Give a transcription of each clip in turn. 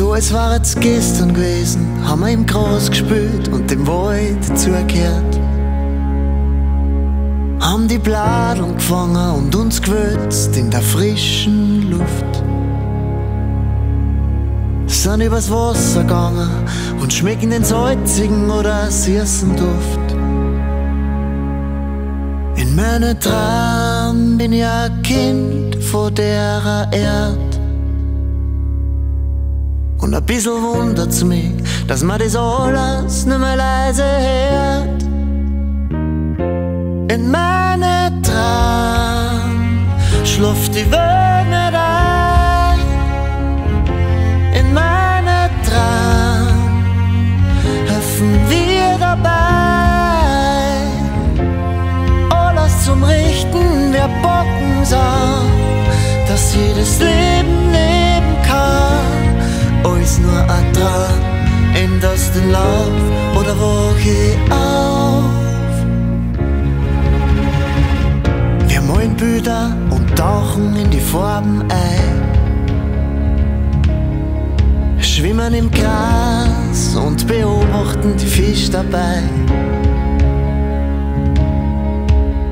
als war es gestern gewesen, haben wir im Gras gespielt und dem Wald zugehört. Haben die Bladeln gefangen und uns gewürzt in der frischen Luft. Sind übers Wasser gegangen und schmecken den salzigen oder süßen Duft. In meinen Traum bin ich ein Kind von der Erde. Und ein bisschen wundert's mich, dass man das alles nur mehr leise hört. In meine Traum schluft die Welt nicht ein. In meine Traum helfen wir dabei. Alles zum Richten, wir bocken so, dass jedes leben änderst den Lauf oder wo ich auf. Wir malen Bilder und tauchen in die Farben ein. Schwimmen im Gras und beobachten die Fische dabei.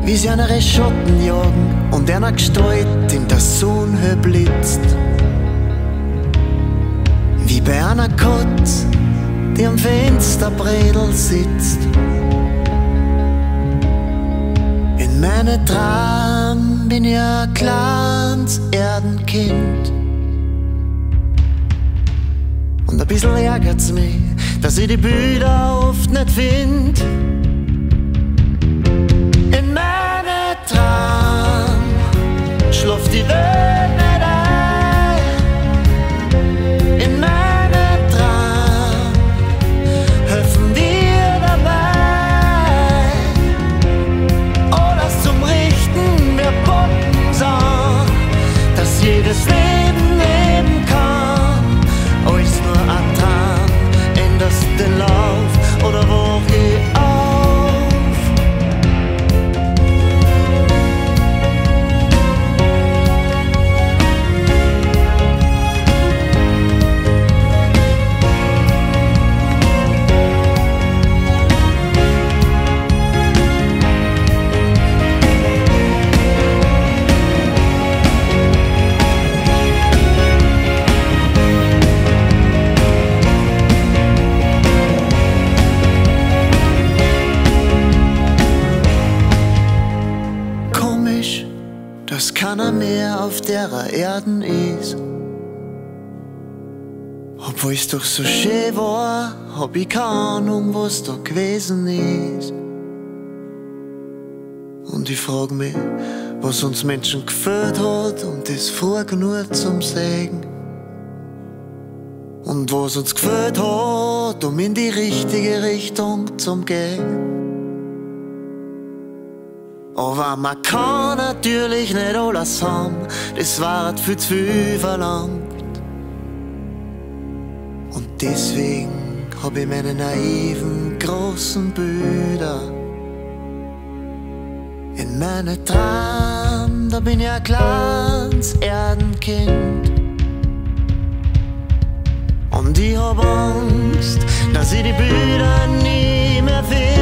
Wie sie ihre Schatten jagen und einer Gestalt in der Sonne blitzt. Wie bei einer Katz, am Fensterbredel sitzt. In meinen Traum bin ich ein kleines Erdenkind. Und ein bisschen ärgert's mich, dass ich die Bilder oft nicht find. Dass jedes dass keiner mehr auf der Erden ist. Obwohl's doch so schön war, hab ich keine Ahnung, was da gewesen ist. Und ich frag mich, was uns Menschen gefällt hat und das früh genug zum Segen. Und was uns gefällt hat, um in die richtige Richtung zum Gehen. Aber man kann natürlich nicht alles haben, das war viel zu viel verlangt. Und deswegen hab ich meine naiven großen Bilder. In meine Traum, da bin ich ein kleines Erdenkind. Und ich hab Angst, dass ich die Bilder nie mehr find.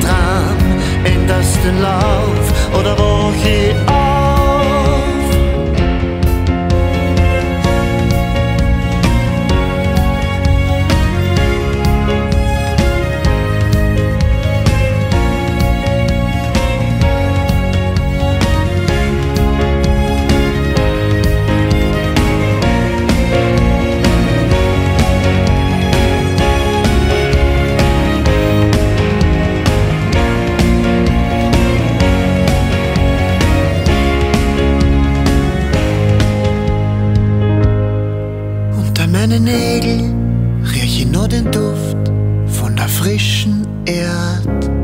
Traum, änderst den Lauf oder wo ich auf. Mai riech ich nur den Duft von der frischen Erde.